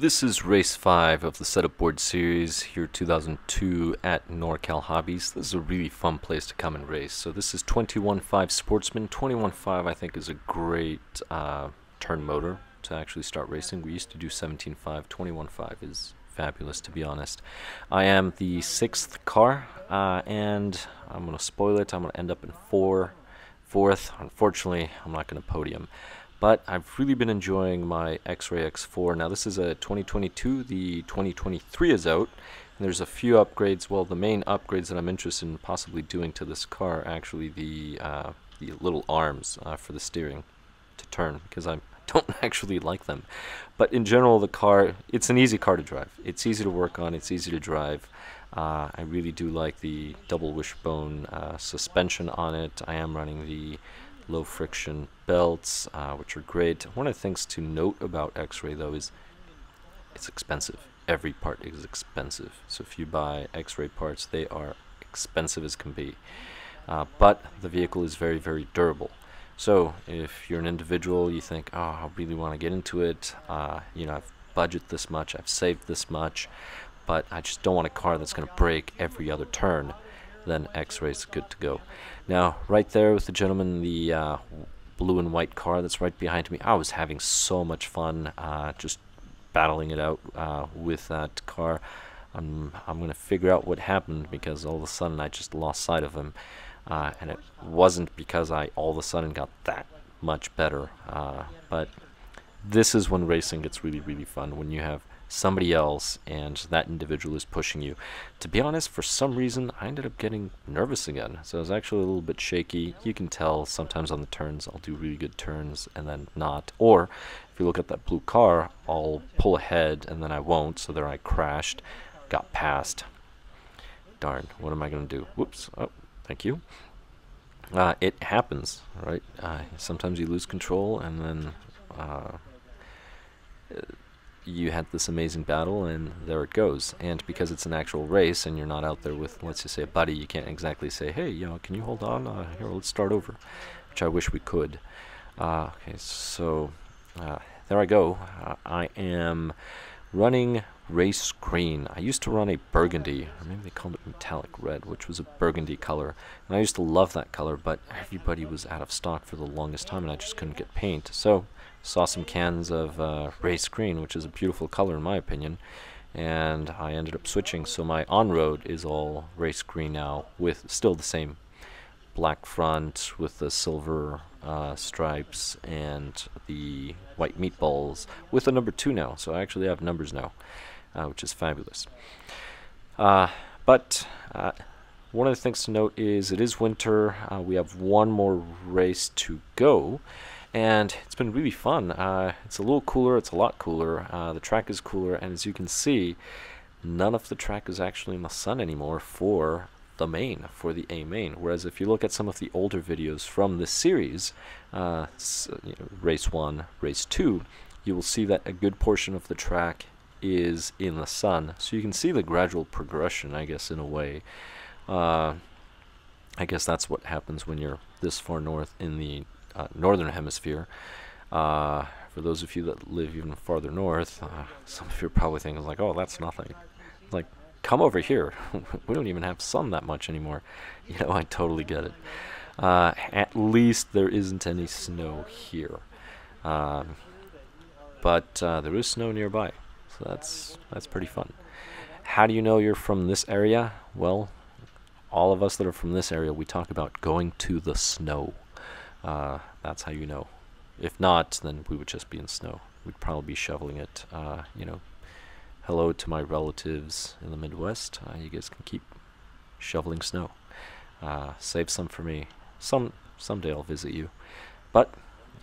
This is race 5 of the Setup Board Series here 2002 at NorCal Hobbies. This is a really fun place to come and race. So this is 21.5 Sportsman. 21.5 I think is a great uh, turn motor to actually start racing. We used to do 17.5. 21.5 is fabulous to be honest. I am the sixth car uh, and I'm going to spoil it. I'm going to end up in four, fourth. Unfortunately, I'm not going to podium. But I've really been enjoying my X-Ray X4. Now this is a 2022, the 2023 is out. And there's a few upgrades. Well, the main upgrades that I'm interested in possibly doing to this car actually the, uh, the little arms uh, for the steering to turn because I don't actually like them. But in general, the car, it's an easy car to drive. It's easy to work on, it's easy to drive. Uh, I really do like the double wishbone uh, suspension on it. I am running the low friction belts, uh, which are great. One of the things to note about X-Ray though is it's expensive. Every part is expensive. So if you buy X-Ray parts, they are expensive as can be. Uh, but the vehicle is very, very durable. So if you're an individual, you think, oh, I really want to get into it. Uh, you know, I've budgeted this much, I've saved this much, but I just don't want a car that's going to break every other turn then X-Ray's good to go. Now, right there with the gentleman in the uh, blue and white car that's right behind me, I was having so much fun uh, just battling it out uh, with that car. I'm, I'm going to figure out what happened because all of a sudden I just lost sight of him. Uh, and it wasn't because I all of a sudden got that much better. Uh, but this is when racing gets really, really fun, when you have somebody else and that individual is pushing you. To be honest, for some reason, I ended up getting nervous again. So I was actually a little bit shaky. You can tell sometimes on the turns I'll do really good turns and then not. Or if you look at that blue car, I'll pull ahead and then I won't. So there I crashed, got passed. Darn, what am I going to do? Whoops. Oh, thank you. Uh, it happens, right? Uh, sometimes you lose control and then uh, you had this amazing battle and there it goes. And because it's an actual race and you're not out there with let's just say a buddy you can't exactly say hey you know can you hold on? Uh, here let's start over which I wish we could. Uh, okay so uh, there I go. Uh, I am running race green. I used to run a burgundy or maybe they called it metallic red which was a burgundy color. And I used to love that color but everybody was out of stock for the longest time and I just couldn't get paint. So saw some cans of uh, race green, which is a beautiful color in my opinion, and I ended up switching. So my on-road is all race green now, with still the same black front with the silver uh, stripes and the white meatballs with a number two now. So I actually have numbers now, uh, which is fabulous. Uh, but uh, one of the things to note is it is winter. Uh, we have one more race to go and it's been really fun. Uh, it's a little cooler, it's a lot cooler, uh, the track is cooler, and as you can see, none of the track is actually in the sun anymore for the main, for the A main. Whereas if you look at some of the older videos from this series, uh, you know, race 1, race 2, you will see that a good portion of the track is in the sun. So you can see the gradual progression, I guess, in a way. Uh, I guess that's what happens when you're this far north in the uh, northern hemisphere. Uh, for those of you that live even farther north, uh, some of you are probably thinking like, "Oh, that's nothing." Like, come over here. we don't even have sun that much anymore. You know, I totally get it. Uh, at least there isn't any snow here, um, but uh, there is snow nearby, so that's that's pretty fun. How do you know you're from this area? Well, all of us that are from this area, we talk about going to the snow. Uh, that's how you know. If not, then we would just be in snow. We'd probably be shoveling it. Uh, you know, hello to my relatives in the Midwest. Uh, you guys can keep shoveling snow. Uh, save some for me. Some someday I'll visit you. But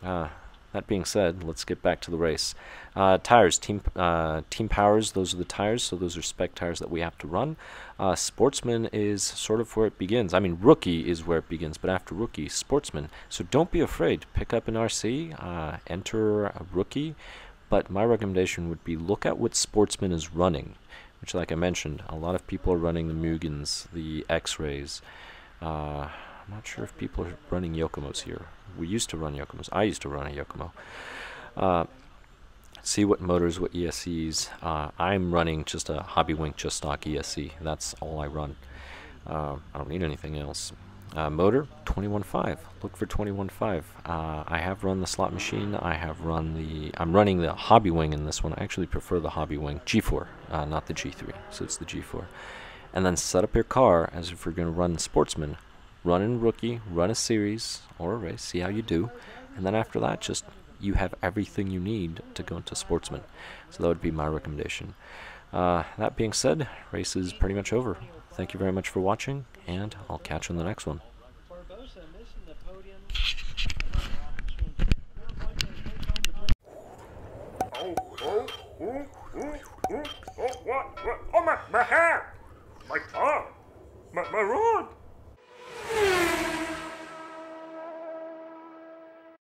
uh, that being said, let's get back to the race. Uh, tires, team uh, team powers, those are the tires, so those are spec tires that we have to run. Uh, sportsman is sort of where it begins. I mean, rookie is where it begins, but after rookie, sportsman. So don't be afraid. Pick up an RC, uh, enter a rookie, but my recommendation would be look at what sportsman is running, which, like I mentioned, a lot of people are running the Mugens, the X-rays. I'm not sure if people are running Yokomos here. We used to run Yokomos. I used to run a Yokomo. Uh, see what motors, what ESCs. Uh, I'm running just a Hobbywing, just stock ESC. That's all I run. Uh, I don't need anything else. Uh, motor 21.5. Look for 21.5. Uh, I have run the slot machine. I have run the. I'm running the Hobbywing in this one. I actually prefer the Hobbywing G4, uh, not the G3. So it's the G4. And then set up your car as if you're going to run Sportsman run in rookie, run a series or a race, see how you do, and then after that, just you have everything you need to go into sportsman. So that would be my recommendation. Uh, that being said, race is pretty much over. Thank you very much for watching, and I'll catch you in the next one. Oh, my, my! My car! My, my rod!